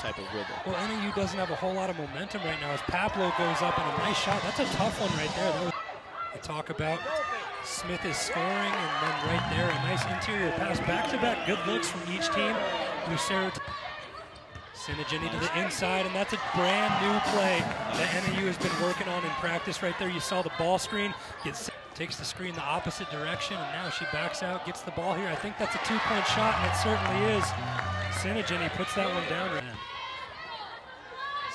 type of rhythm. Well, NAU doesn't have a whole lot of momentum right now as Paplow goes up and a nice shot. That's a tough one right there. That was, talk about Smith is scoring and then right there a nice interior pass. Back-to-back good looks from each team. Lucero Sinagini to the inside, and that's a brand new play that NAU has been working on in practice right there. You saw the ball screen, gets takes the screen the opposite direction, and now she backs out, gets the ball here. I think that's a two-point shot, and it certainly is. Sinagini puts that one down. Right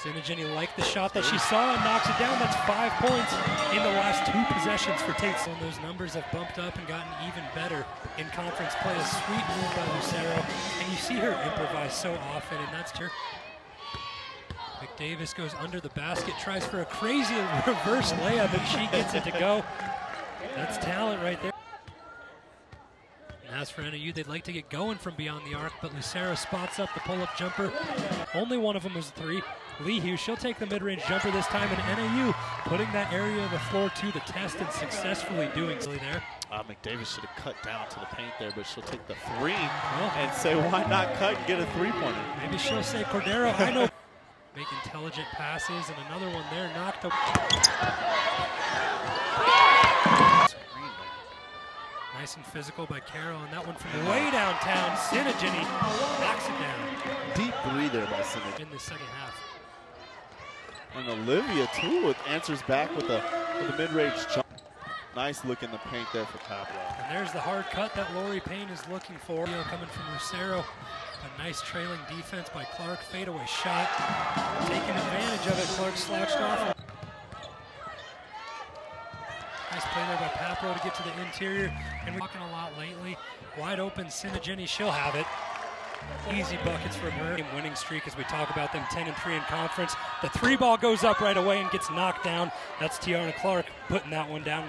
Sinagini liked the shot that she saw and knocks it down. That's five points in the last two possessions for Tate. So those numbers have bumped up and gotten even better in conference play. A sweet move by Lucero, and you see her improvise so often, and that's her. McDavis goes under the basket, tries for a crazy reverse layup, and she gets it to go. That's talent right there. As for NAU, they'd like to get going from beyond the arc, but Lucero spots up the pull-up jumper. Only one of them was a three. Lee Hughes, she'll take the mid-range jumper this time, and NAU putting that area of the floor to the test and successfully doing so there. Uh, McDavis should have cut down to the paint there, but she'll take the three well, and say, why not cut and get a three-pointer? Maybe she'll say, Cordero, I know. Make intelligent passes, and another one there knocked up. Nice and physical by Carroll, and that one from way downtown. Sinagini knocks it down. Deep three there by Sinagini. In the second half. And Olivia, too, with answers back with a, with a mid-range jump. Nice look in the paint there for Paplow. And there's the hard cut that Loree Payne is looking for. Coming from Lucero. A nice trailing defense by Clark. Fadeaway shot. Taking advantage of it. Clark slouched off. Nice play there by Paplow to get to the interior. And we're talking a lot lately. Wide open Sinagini. She'll have it. Easy buckets from her. Winning streak as we talk about them 10 and 3 in conference. The three ball goes up right away and gets knocked down. That's Tiarna Clark putting that one down.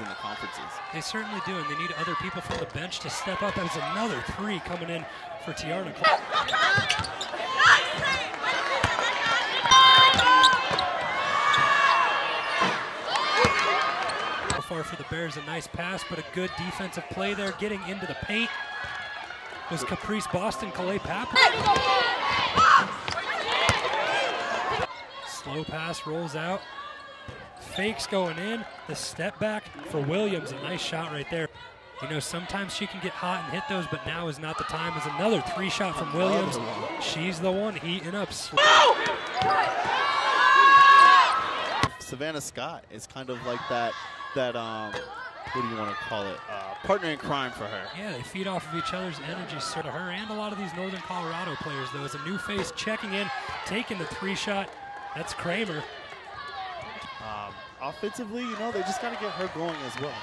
in the conferences. They certainly do, and they need other people from the bench to step up. That another three coming in for Tiarna Clark. far for the Bears. A nice pass, but a good defensive play there. Getting into the paint was Caprice Boston, Calais Papper. Slow pass rolls out. Fakes going in. The step back for Williams. A nice shot right there. You know, sometimes she can get hot and hit those, but now is not the time. Is another three shot from Williams. She's the one heating up. Savannah Scott is kind of like that that um, what do you want to call it? Uh, partner in crime for her. Yeah, they feed off of each other's energy, sort of her and a lot of these Northern Colorado players. Though, as a new face checking in, taking the three shot, that's Kramer. Um, offensively, you know, they just got to get her going as well.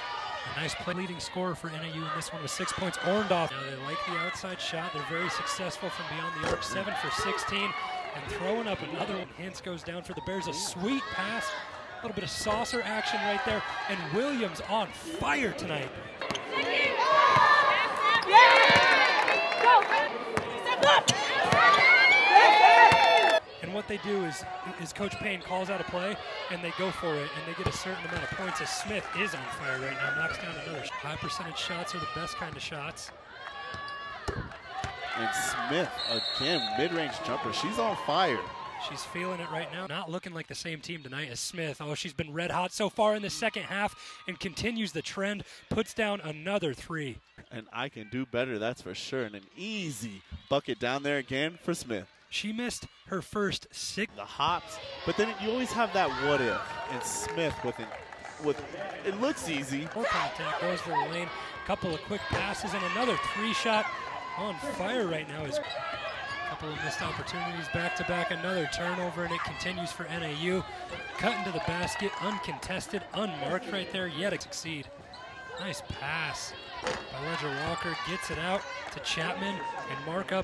A nice play leading scorer for NAU in this one with six points. Orndorff. Now they like the outside shot. They're very successful from beyond the arc. Seven for 16. And throwing up another one. Hintz goes down for the Bears. A sweet pass a little bit of saucer action right there. And Williams on fire tonight. And what they do is, is Coach Payne calls out a play, and they go for it, and they get a certain amount of points. As Smith is on fire right now, knocks down another. High percentage shots are the best kind of shots. And Smith, again, mid-range jumper. She's on fire. She's feeling it right now. Not looking like the same team tonight as Smith. Oh, she's been red hot so far in the second half and continues the trend. Puts down another three. And I can do better, that's for sure. And an easy bucket down there again for Smith. She missed her first six. The hops, but then you always have that what if. And Smith with an with it looks easy. More contact goes for the lane. Couple of quick passes and another three shot on fire right now is Couple of missed opportunities back to back, another turnover, and it continues for NAU. Cut into the basket, uncontested, unmarked right there, yet to succeed. Nice pass by Ledger Walker, gets it out to Chapman, and mark up.